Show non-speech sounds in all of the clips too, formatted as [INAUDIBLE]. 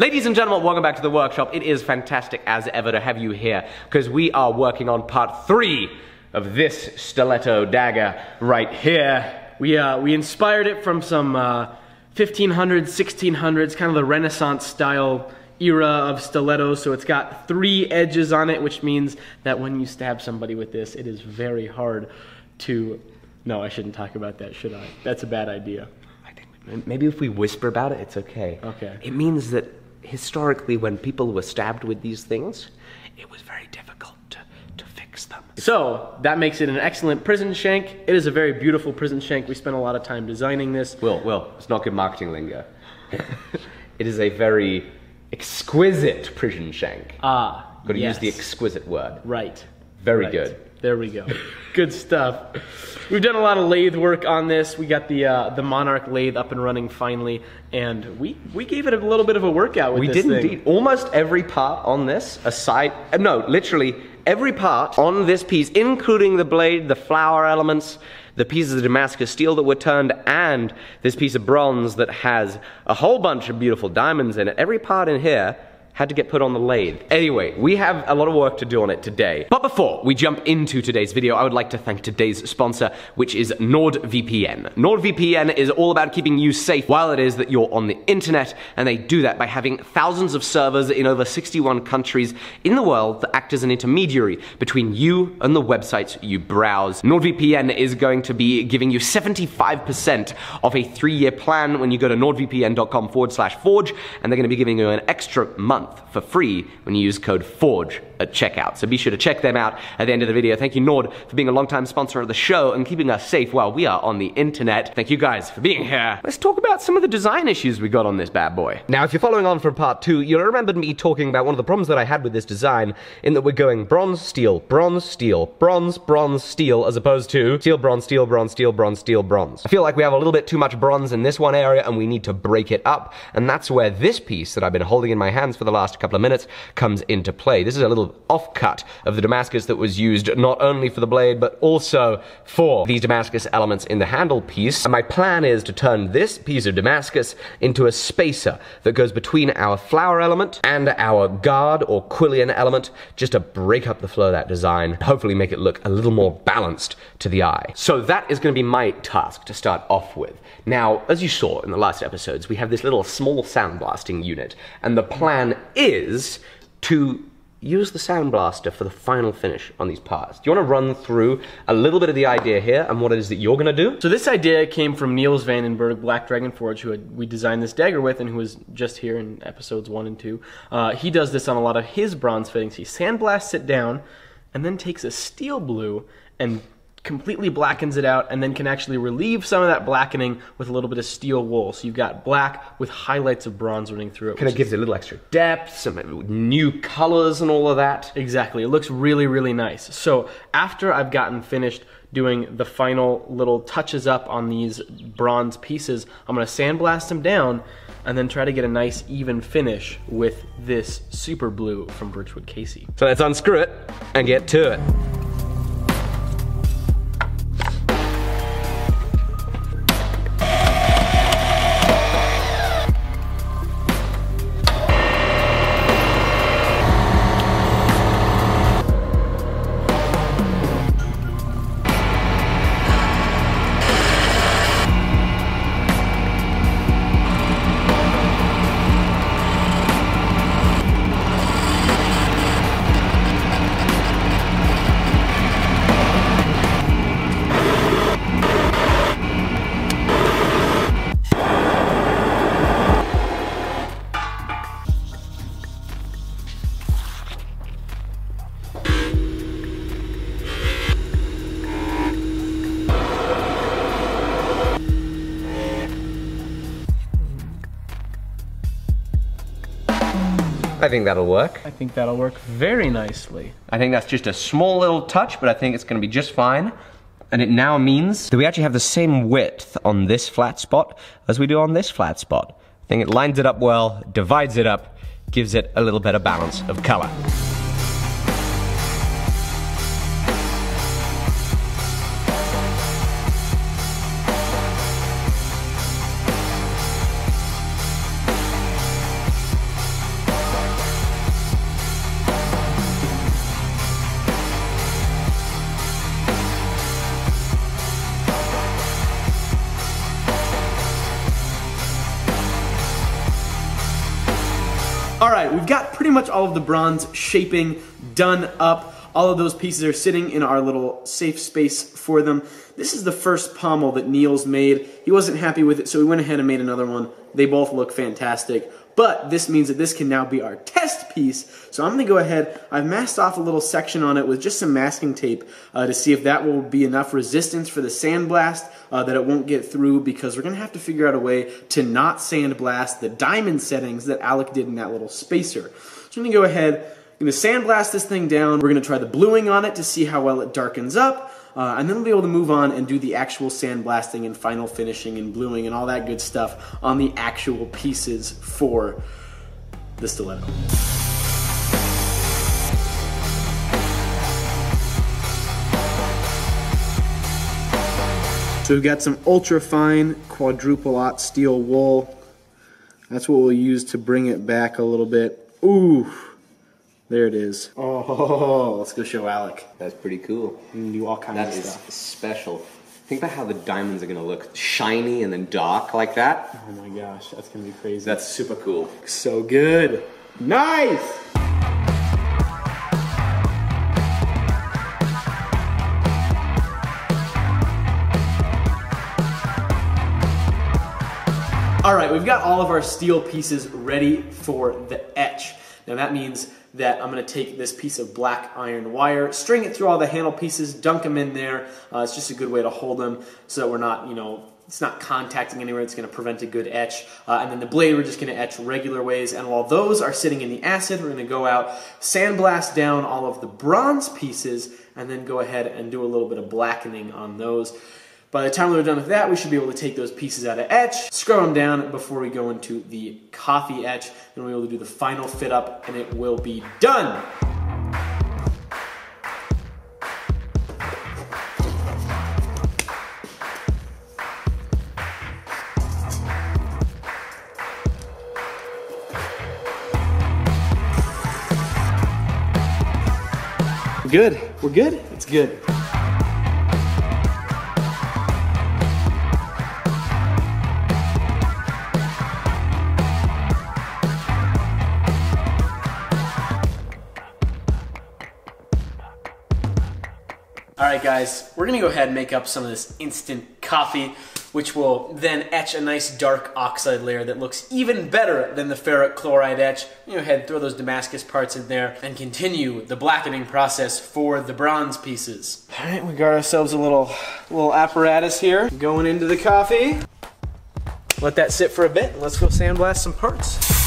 Ladies and gentlemen, welcome back to the workshop. It is fantastic as ever to have you here because we are working on part three of this stiletto dagger right here. We, uh, we inspired it from some uh, 1500s, 1600s, kind of the Renaissance style era of stilettos. So it's got three edges on it, which means that when you stab somebody with this, it is very hard to. No, I shouldn't talk about that, should I? That's a bad idea. Maybe if we whisper about it, it's okay. Okay. It means that historically, when people were stabbed with these things, it was very difficult to, to fix them. So that makes it an excellent prison shank. It is a very beautiful prison shank. We spent a lot of time designing this. Will, Will, it's not good marketing lingo. it is a very exquisite prison shank. Ah, Got to yes. use the exquisite word. Right. Very Right. good. There we go. good stuff. We've done a lot of lathe work on this. We got the uh, the Monarch lathe up and running finally, and we we gave it a little bit of a workout with We did thing. indeed. Almost every part on this, aside, uh, no, literally every part on this piece, including the blade, the flower elements, the pieces of Damascus steel that were turned, and this piece of bronze that has a whole bunch of beautiful diamonds in it. Every part in here had to get put on the lathe. Anyway, we have a lot of work to do on it today. But before we jump into today's video, I would like to thank today's sponsor, which is NordVPN. NordVPN is all about keeping you safe while it is that you're on the internet, and they do that by having thousands of servers in over 61 countries in the world that act as an intermediary between you and the websites you browse. NordVPN is going to be giving you 75% of a three-year plan when you go to nordvpn.com forward slash forge, and they're going to be giving you an extra month for free when you use code FORGE at checkout. So be sure to check them out at the end of the video. Thank you, Nord, for being a longtime sponsor of the show and keeping us safe while we are on the internet. Thank you guys for being here. Let's talk about some of the design issues we got on this bad boy. Now, if you're following on from part two, you'll remember me talking about one of the problems that I had with this design in that we're going bronze, steel, bronze, steel, bronze, bronze, steel, as opposed to steel, bronze, steel, bronze, steel, bronze, steel, bronze. I feel like we have a little bit too much bronze in this one area and we need to break it up. And that's where this piece that I've been holding in my hands for the last couple of minutes comes into play. This is a little offcut of the Damascus that was used not only for the blade, but also for these Damascus elements in the handle piece. And my plan is to turn this piece of Damascus into a spacer that goes between our flower element and our guard or quillon element, just to break up the flow of that design, hopefully make it look a little more balanced to the eye. So that is going to be my task to start off with. Now, as you saw in the last episodes, we have this little small sandblasting unit, and the plan is to use the sandblaster for the final finish on these parts. Do you want to run through a little bit of the idea here and what it is that you're going to do? So this idea came from Niels Vandenberg, Black Dragon Forge, who had, we designed this dagger with, and who was just here in episodes one and two. Uh, he does this on a lot of his bronze fittings. He sandblasts it down, and then takes a steel blue and completely blackens it out, and then can actually relieve some of that blackening with a little bit of steel wool. So you've got black with highlights of bronze running through it. Kind of gives it a little extra depth, some new colors and all of that. Exactly. It looks really, really nice. So after I've gotten finished doing the final little touches up on these bronze pieces, I'm going to sandblast them down and then try to get a nice even finish with this super blue from Birchwood Casey. So let's unscrew it and get to it. I think that'll work. I think that'll work very nicely. I think that's just a small little touch, but I think it's gonna be just fine. And it now means that we actually have the same width on this flat spot as we do on this flat spot. I think it lines it up well, divides it up, gives it a little better balance of color. All right, we've got pretty much all of the bronze shaping done up. All of those pieces are sitting in our little safe space for them. This is the first pommel that Niels made. He wasn't happy with it, so we went ahead and made another one. They both look fantastic. But this means that this can now be our test piece. So I'm to go ahead. I've masked off a little section on it with just some masking tape uh, to see if that will be enough resistance for the sandblast uh, that it won't get through because we're to have to figure out a way to not sandblast the diamond settings that Alec did in that little spacer. So I'm to go ahead, I'm to sandblast this thing down. We're to try the bluing on it to see how well it darkens up. Uh, and then we'll be able to move on and do the actual sandblasting and final finishing and bluing and all that good stuff on the actual pieces for the stiletto. So we've got some ultra fine quadruple aught steel wool. That's what we'll use to bring it back a little bit. Ooh, there it is. Oh, let's go show Alec. That's pretty cool. Mm, we can do all kinds That of is stuff. special. Think about how the diamonds are gonna look shiny and then dark like that. Oh my gosh, that's gonna be crazy. That's super cool. so good. Nice! All right, we've got all of our steel pieces ready for the etch. Now that means that I'm gonna take this piece of black iron wire, string it through all the handle pieces, dunk them in there. Uh, it's just a good way to hold them so that we're not, you know, it's not contacting anywhere. It's going to prevent a good etch. Uh, and then the blade, we're just going to etch regular ways. And while those are sitting in the acid, we're going to go out, sandblast down all of the bronze pieces, and then go ahead and do a little bit of blackening on those. By the time we're done with that, we should be able to take those pieces out of etch, scrub them down before we go into the coffee etch, and we'll be able to do the final fit up, and it will be done. Good. We're good? It's good. Right, guys, we're gonna go ahead and make up some of this instant coffee, which will then etch a nice dark oxide layer that looks even better than the ferric chloride etch. You go ahead, throw those Damascus parts in there, and continue the blackening process for the bronze pieces. All right, we got ourselves a little, little apparatus here, going into the coffee. Let that sit for a bit, let's go sandblast some parts.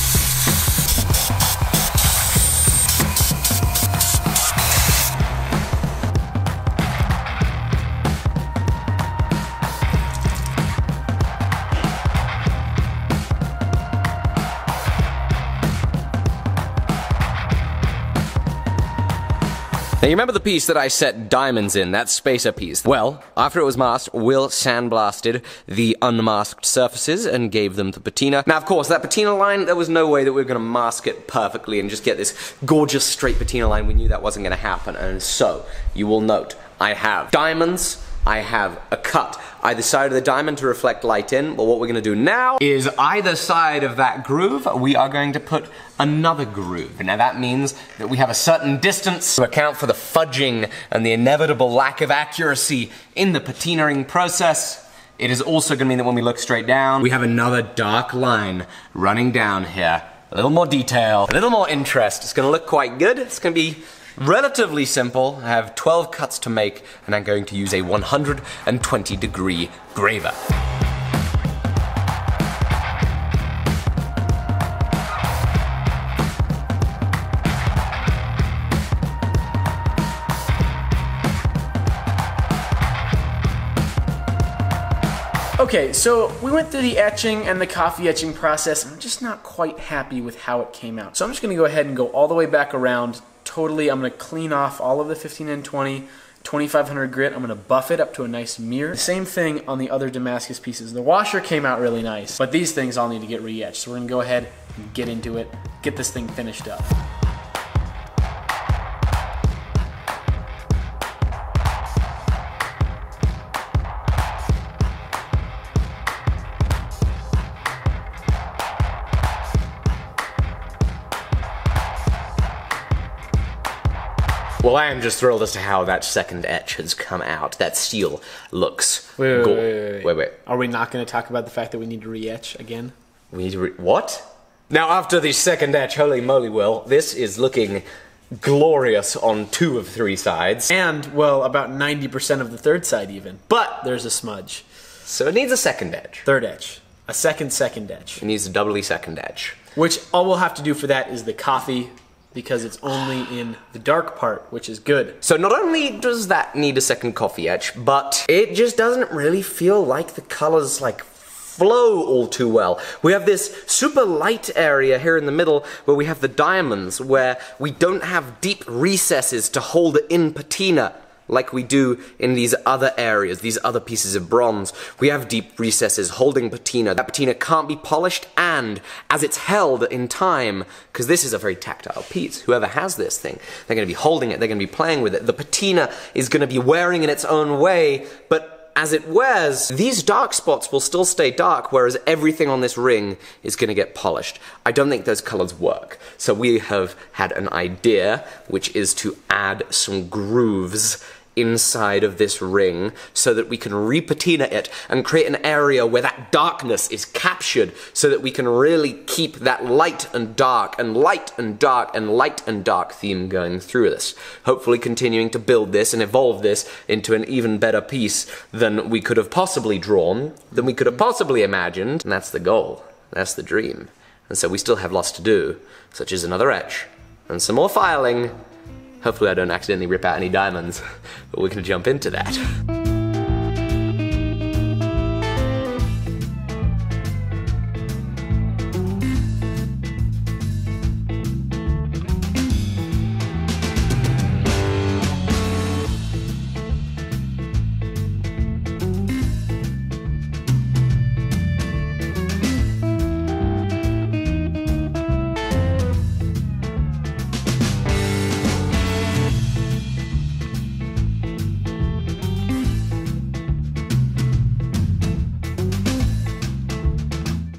Now you remember the piece that I set diamonds in, that spacer piece? Well, after it was masked, Will sandblasted the unmasked surfaces and gave them to patina. Now of course, that patina line, there was no way that we were gonna mask it perfectly and just get this gorgeous straight patina line. We knew that wasn't gonna happen. And so, you will note, I have diamonds, I have a cut either side of the diamond to reflect light in. But what we're going to do now is either side of that groove, we are going to put another groove. Now that means that we have a certain distance to account for the fudging and the inevitable lack of accuracy in the patinaing process. It is also going to mean that when we look straight down, we have another dark line running down here. A little more detail, a little more interest. It's going to look quite good. It's going to be relatively simple. I have 12 cuts to make, and I'm going to use a 120 degree graver. Okay, so we went through the etching and the coffee etching process. I'm just not quite happy with how it came out. So I'm just gonna go ahead and go all the way back around. Totally, I'm gonna clean off all of the 15 and 20, 2500 grit. I'm gonna buff it up to a nice mirror. Same thing on the other Damascus pieces. The washer came out really nice, but these things all need to get re-etched. So we're gonna go ahead and get into it, get this thing finished up. Well, I am just thrilled as to how that second etch has come out. That steel looks Wait, wait, go- wait, wait, wait. Are we not going to talk about the fact that we need to re-etch again? We need to re- what? Now, after the second etch, holy moly, Will, this is looking glorious on two of three sides. And, well, about 90% of the third side even. But there's a smudge. So it needs a second etch. Third etch. A second second etch. It needs a doubly second etch. Which all we'll have to do for that is the coffee because it's only in the dark part, which is good. So not only does that need a second coffee etch, but it just doesn't really feel like the colors like flow all too well. We have this super light area here in the middle where we have the diamonds where we don't have deep recesses to hold it in patina like we do in these other areas, these other pieces of bronze. We have deep recesses holding patina. That patina can't be polished and as it's held in time, because this is a very tactile piece, whoever has this thing, they're going to be holding it, they're going to be playing with it. The patina is going to be wearing in its own way, but as it wears, these dark spots will still stay dark, whereas everything on this ring is going to get polished. I don't think those colors work. So we have had an idea, which is to add some grooves inside of this ring so that we can repatina it and create an area where that darkness is captured so that we can really keep that light and dark and light and dark and light and dark theme going through this. Hopefully continuing to build this and evolve this into an even better piece than we could have possibly drawn, than we could have possibly imagined. And that's the goal. That's the dream. And so we still have lots to do, such as another etch and some more filing Hopefully I don't accidentally rip out any diamonds, [LAUGHS] but we're gonna jump into that.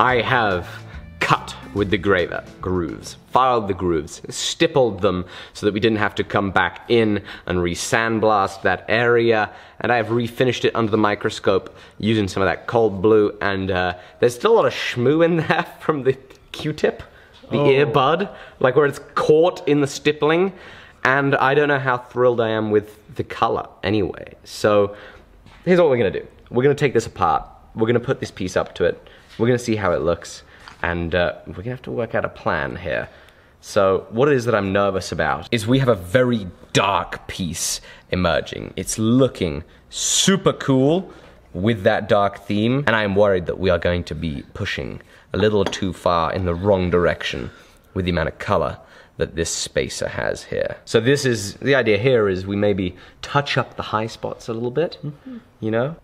I have cut with the graver grooves, filed the grooves, stippled them so that we didn't have to come back in and re-sandblast that area, and I have refinished it under the microscope using some of that cold blue, and uh, there's still a lot of shmoo in [LAUGHS] there from the Q-tip, the earbud, like where it's caught in the stippling, and I don't know how thrilled I am with the color anyway. So here's what we're gonna do. We're gonna take this apart. We're gonna put this piece up to it. We're gonna see how it looks, and uh, we're gonna have to work out a plan here. So what it is that I'm nervous about is we have a very dark piece emerging. It's looking super cool with that dark theme, and I am worried that we are going to be pushing a little too far in the wrong direction with the amount of color that this spacer has here. So this is, the idea here is we maybe touch up the high spots a little bit, you know?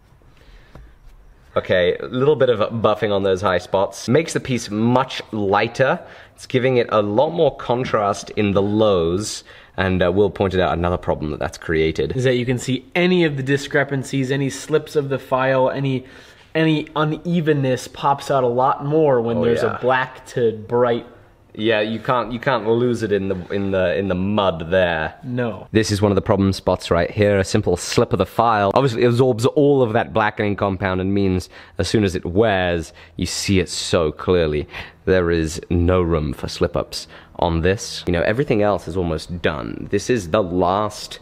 Okay, a little bit of buffing on those high spots. Makes the piece much lighter. It's giving it a lot more contrast in the lows. And uh, Will pointed out another problem that that's created. is that you can see any of the discrepancies, any slips of the file, any any unevenness pops out a lot more when Oh, there's yeah. a black to bright Yeah, you can't you can't lose it in the in the in the mud there. no. This is one of the problem spots right here. A simple slip of the file obviously absorbs all of that blackening compound and means as soon as it wears, you see it so clearly. There is no room for slip ups on this. You know, everything else is almost done. This is the last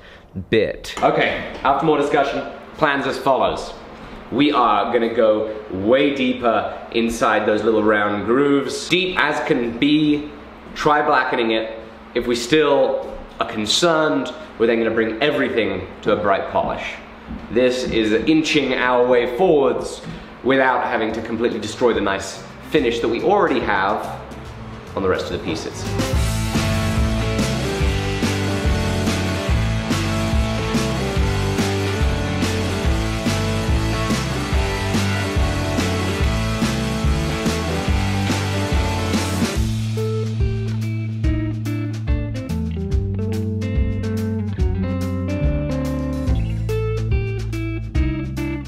bit. Okay, after more discussion, plans as follows. We are gonna go way deeper inside those little round grooves. Deep as can be, try blackening it. If we still are concerned, we're then gonna bring everything to a bright polish. This is inching our way forwards without having to completely destroy the nice finish that we already have on the rest of the pieces.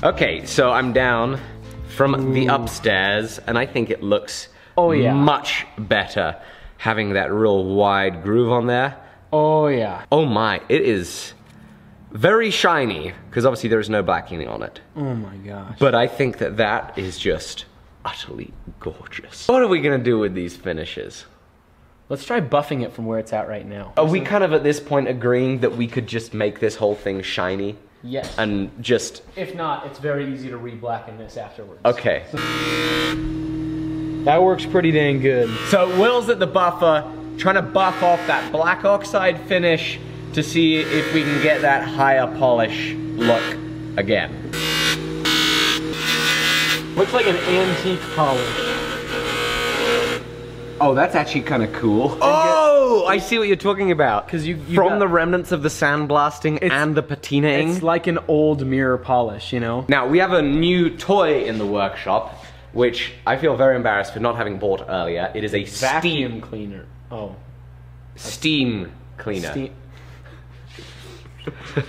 Okay, so I'm down from the upstairs, and I think it looks Oh, yeah. much better having that real wide groove on there. Oh yeah. Oh my, it is very shiny, because obviously there is no blacking on it. Oh my gosh. But I think that that is just utterly gorgeous. What are we gonna do with these finishes? Let's try buffing it from where it's at right now. Are we kind of at this point agreeing that we could just make this whole thing shiny Yes. and just if not, it's very easy to re-blacken this afterwards. okay? That works pretty dang good. So Will's at the buffer, trying to buff off that black oxide finish to see if we can get that higher polish look again. Looks like an antique polish. Oh, that's actually kind of cool. Oh, Oh, I see what you're talking about. 'Cause you- you from got- the remnants of the sandblasting and the patinaing. It's like an old mirror polish, you know? Now, we have a new toy in the workshop, which I feel very embarrassed for not having bought earlier. It is a Vacuum steam, cleaner. Oh. steam cleaner. Steam. [LAUGHS]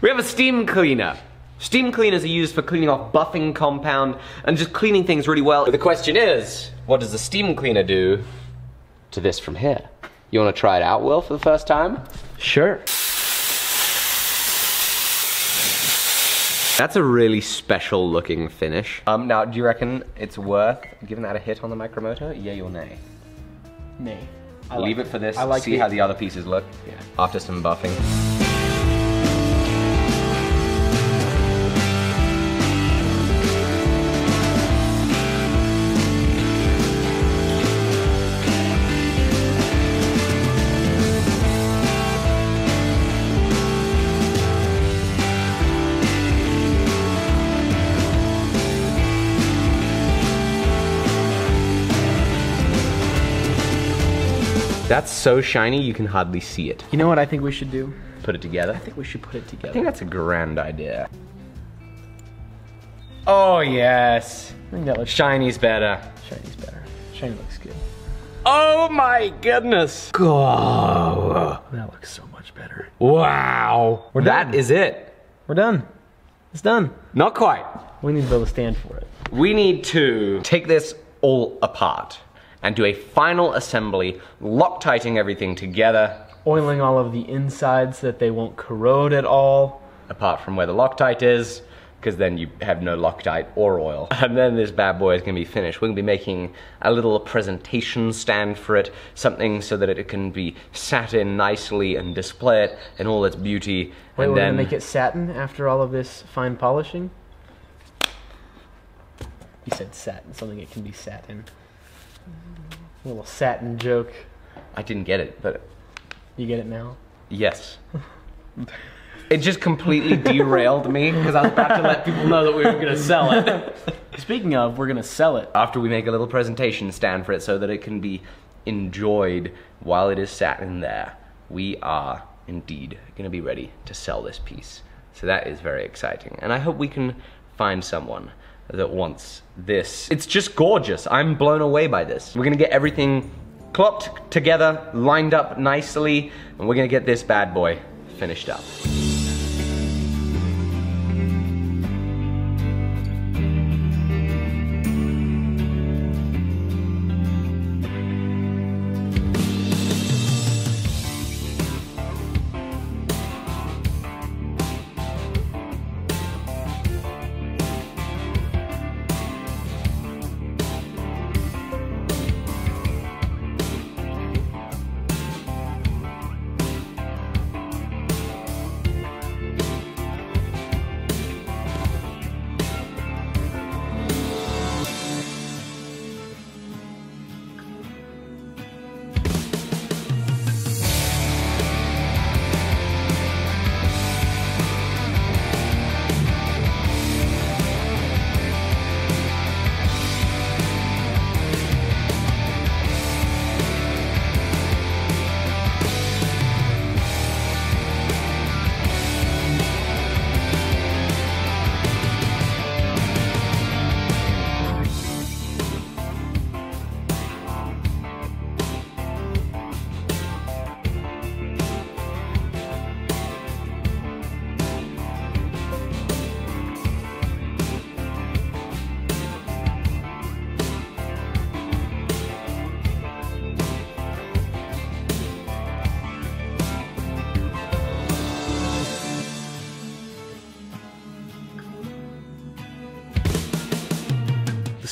We have a steam cleaner. Steam cleaners are used for cleaning off buffing compound and just cleaning things really well. The question is, what does the steam cleaner do to this from here? You want to try it out, Will, for the first time? Sure. That's a really special looking finish. Um, now, do you reckon it's worth giving that a hit on the micromotor? Yay or nay? Nay. I Leave like it for this, I like see the- how the other pieces look Yeah. after some buffing. That's so shiny you can hardly see it. You know what I think we should do? Put it together. I think we should put it together. I think that's a grand idea. Oh yes, I think that looks shiny's better. shiny's better. Shiny looks good. Oh my goodness! Oh, That looks so much better. wow! We're That done. is it. We're done. It's done. Not quite. We need to build a stand for it. We need to take this all apart and do a final assembly, loctiting everything together, Oiling all of the insides so that they won't corrode at all. apart from where the Loctite is, because then you have no Loctite or oil. [LAUGHS] And then this bad boy is going to be finished. We're going to be making a little presentation stand for it, something so that it can be sat in nicely and display it in all its beauty. Wait, and we're then gonna make it satin after all of this fine polishing? You said satin, something it can be satin. A little satin joke. I didn't get it, but You get it now? yes. It just completely derailed me because I was about to let people know that we were going to sell it. [LAUGHS] Speaking of, we're gonna sell it. after we make a little presentation stand for it so that it can be enjoyed while it is sat in there, we are indeed going to be ready to sell this piece. So that is very exciting. And I hope we can find someone that wants this. It's just gorgeous. I'm blown away by this. We're to get everything clocked together, lined up nicely, and we're to get this bad boy finished up.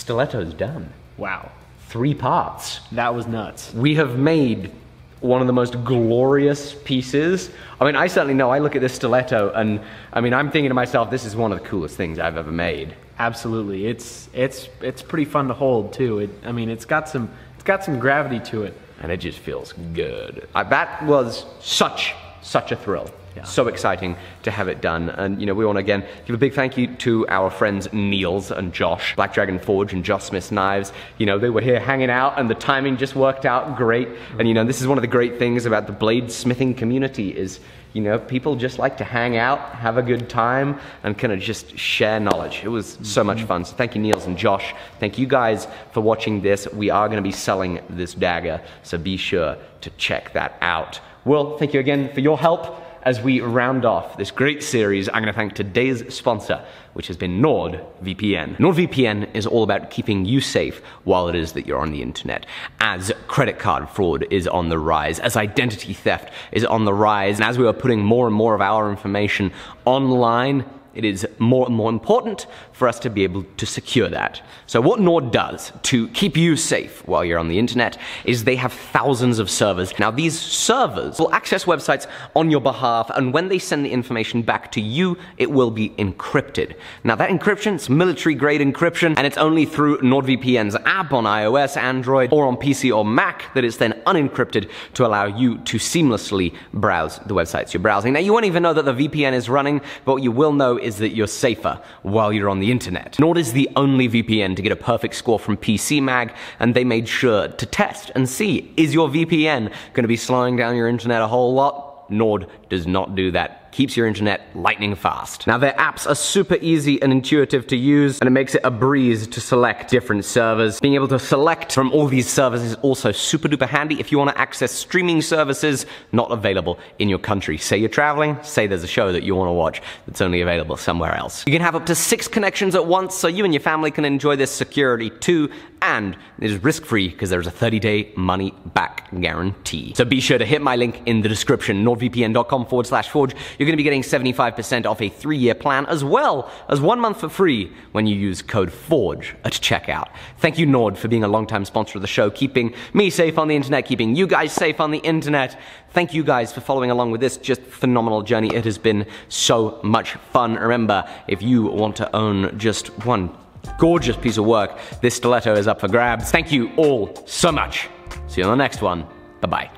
Stiletto's done. Wow. Three parts. That was nuts. We have made one of the most glorious pieces. I mean, I certainly know I look at this stiletto and I mean, I'm thinking to myself, this is one of the coolest things I've ever made. Absolutely. It's it's it's pretty fun to hold too. It I mean, it's got some it's got some gravity to it. And it just feels good. I, that was such, such a thrill. Yeah. So exciting to have it done. And, you know, we want to again give a big thank you to our friends Niels and Josh, Black Dragon Forge and Josh Smith's Knives. You know, they were here hanging out and the timing just worked out great. And, you know, this is one of the great things about the blade smithing community is, you know, people just like to hang out, have a good time, and kind of just share knowledge. It was so much mm-hmm. fun. So thank you, Niels and Josh. Thank you guys for watching this. We are going to be selling this dagger, so be sure to check that out. Will, thank you again for your help. As we round off this great series, I'm going to thank today's sponsor, which has been NordVPN. NordVPN is all about keeping you safe while it is that you're on the internet. As credit card fraud is on the rise, as identity theft is on the rise, and as we are putting more and more of our information online, it is more and more important for us to be able to secure that. So what Nord does to keep you safe while you're on the internet is they have thousands of servers. Now these servers will access websites on your behalf and when they send the information back to you, it will be encrypted. Now that encryption is military grade encryption and it's only through NordVPN's app on iOS, Android, or on PC or Mac that it's then unencrypted to allow you to seamlessly browse the websites you're browsing. Now you won't even know that the VPN is running, but what you will know is that you're safer while you're on the internet. Nord is the only VPN to get a perfect score from PC Mag, and they made sure to test and see, is your VPN going to be slowing down your internet a whole lot? Nord does not do that keeps your internet lightning fast. Now their apps are super easy and intuitive to use and it makes it a breeze to select different servers. Being able to select from all these servers is also super duper handy if you want to access streaming services not available in your country. Say you're traveling, say there's a show that you want to watch that's only available somewhere else. You can have up to six connections at once so you and your family can enjoy this security too and it is risk-free because there's a 30-day money-back guarantee. So be sure to hit my link in the description, nordvpn.com forward slash forge. You're going to be getting 75% off a three-year plan as well as one month for free when you use code FORGE at checkout. Thank you, Nord, for being a long-time sponsor of the show, keeping me safe on the internet, keeping you guys safe on the internet. Thank you guys for following along with this just phenomenal journey. It has been so much fun. Remember, if you want to own just one gorgeous piece of work. This stiletto is up for grabs. Thank you all so much. See you on the next one. Bye bye.